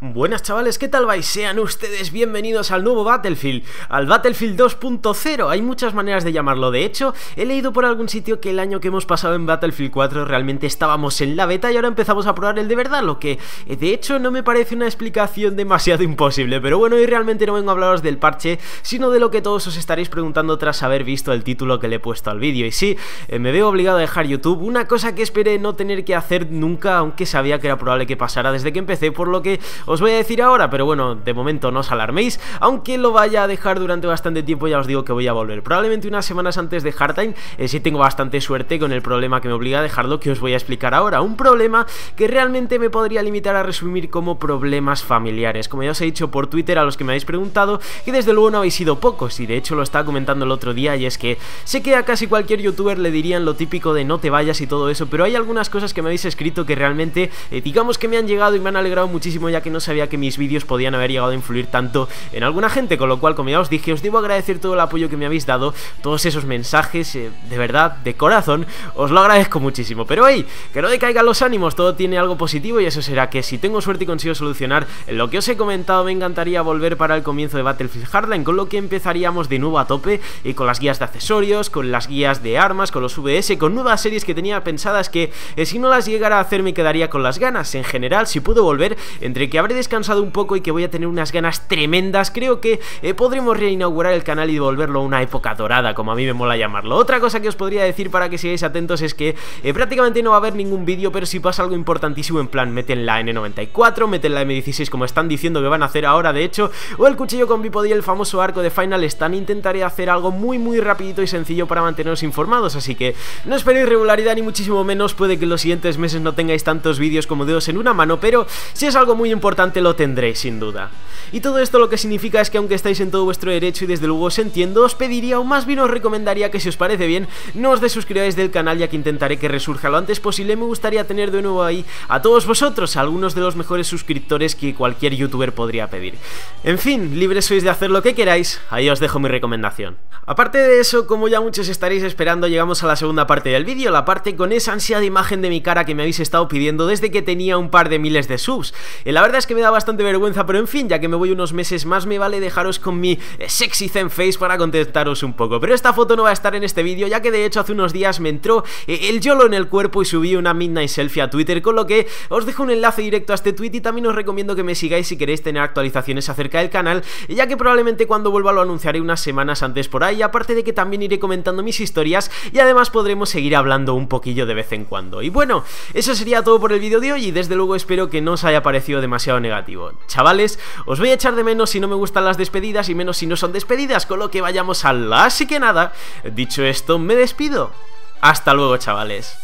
Buenas chavales, ¿qué tal vais? Sean ustedes bienvenidos al nuevo Battlefield, al Battlefield 2.0 Hay muchas maneras de llamarlo, de hecho, he leído por algún sitio que el año que hemos pasado en Battlefield 4 realmente estábamos en la beta y ahora empezamos a probar el de verdad Lo que, eh, de hecho, no me parece una explicación demasiado imposible. Pero bueno, hoy realmente no vengo a hablaros del parche, sino de lo que todos os estaréis preguntando tras haber visto el título que le he puesto al vídeo. Y sí, eh, me veo obligado a dejar YouTube, una cosa que esperé no tener que hacer nunca, aunque sabía que era probable que pasara desde que empecé Por lo que os voy a decir ahora, pero bueno, de momento no os alarméis, aunque lo vaya a dejar durante bastante tiempo, ya os digo que voy a volver. Probablemente unas semanas antes de Hardtime, eh, sí tengo bastante suerte con el problema que me obliga a dejarlo, que os voy a explicar ahora. Un problema que realmente me podría limitar a resumir como problemas familiares. Como ya os he dicho por Twitter a los que me habéis preguntado, que desde luego no habéis sido pocos, y de hecho lo estaba comentando el otro día, y es que sé que a casi cualquier youtuber le dirían lo típico de no te vayas y todo eso, pero hay algunas cosas que me habéis escrito que realmente, eh, digamos que me han llegado y me han alegrado muchísimo, ya que no sabía que mis vídeos podían haber llegado a influir tanto en alguna gente, con lo cual, como ya os dije, os debo agradecer todo el apoyo que me habéis dado, todos esos mensajes, eh, de verdad, de corazón, os lo agradezco muchísimo. Pero hey, que no decaigan los ánimos, todo tiene algo positivo y eso será que si tengo suerte y consigo solucionar lo que os he comentado, me encantaría volver para el comienzo de Battlefield Hardline, con lo que empezaríamos de nuevo a tope y con las guías de accesorios, con las guías de armas, con los VS, con nuevas series que tenía pensadas que eh, si no las llegara a hacer me quedaría con las ganas. En general, si puedo volver, entre que habré descansado un poco y que voy a tener unas ganas tremendas, creo que eh, podremos reinaugurar el canal y devolverlo a una época dorada, como a mí me mola llamarlo. Otra cosa que os podría decir para que sigáis atentos es que eh, prácticamente no va a haber ningún vídeo, pero si pasa algo importantísimo en plan, meten la N94, meten la M16 como están diciendo que van a hacer ahora de hecho, o el cuchillo con bipod y el famoso arco de Final Stand, intentaré hacer algo muy muy rapidito y sencillo para manteneros informados, así que no esperéis regularidad ni muchísimo menos, puede que en los siguientes meses no tengáis tantos vídeos como dedos en una mano, pero si es algo muy importante lo tendréis sin duda. Y todo esto lo que significa es que aunque estáis en todo vuestro derecho y desde luego os entiendo, os pediría o más bien os recomendaría que si os parece bien, no os desuscribáis del canal ya que intentaré que resurja lo antes posible. Me gustaría tener de nuevo ahí a todos vosotros, algunos de los mejores suscriptores que cualquier youtuber podría pedir. En fin, libres sois de hacer lo que queráis, ahí os dejo mi recomendación. Aparte de eso, como ya muchos estaréis esperando, llegamos a la segunda parte del vídeo, la parte con esa ansiada imagen de mi cara que me habéis estado pidiendo desde que tenía un par de miles de subs. Y la verdad es que me da bastante vergüenza, pero en fin, ya que me voy unos meses más, me vale dejaros con mi eh, sexy zen face para contestaros un poco. Pero esta foto no va a estar en este vídeo, ya que de hecho hace unos días me entró eh, el YOLO en el cuerpo y subí una midnight selfie a Twitter, con lo que os dejo un enlace directo a este tweet y también os recomiendo que me sigáis si queréis tener actualizaciones acerca del canal, ya que probablemente cuando vuelva lo anunciaré unas semanas antes por ahí, aparte de que también iré comentando mis historias y además podremos seguir hablando un poquillo de vez en cuando. Y bueno, eso sería todo por el vídeo de hoy y desde luego espero que no os haya parecido negativo. Chavales, os voy a echar de menos si no me gustan las despedidas y menos si no son despedidas, con lo que vayamos a la... Así que nada, dicho esto, me despido. Hasta luego, chavales.